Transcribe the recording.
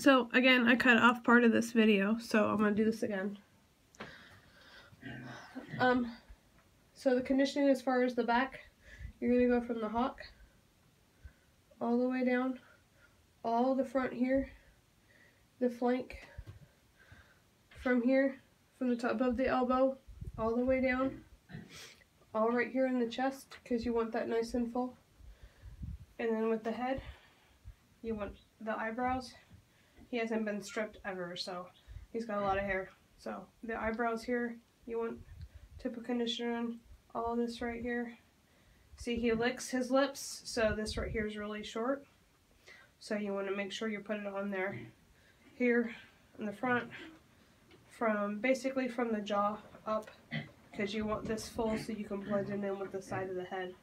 So again, I cut off part of this video, so I'm gonna do this again. Um, so the conditioning as far as the back, you're gonna go from the hock all the way down, all the front here, the flank, from here, from the top of the elbow, all the way down, all right here in the chest, because you want that nice and full. And then with the head, you want the eyebrows. He hasn't been stripped ever, so he's got a lot of hair. So the eyebrows here, you want to put conditioner on. All this right here. See, he licks his lips, so this right here is really short. So you want to make sure you put it on there. Here in the front, from basically from the jaw up, because you want this full so you can blend it in with the side of the head.